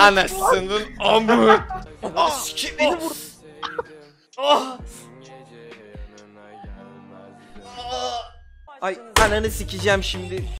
Anasının amı. Ah, Siki beni vur. Ah. ah. Ay ananı sikeceğim şimdi.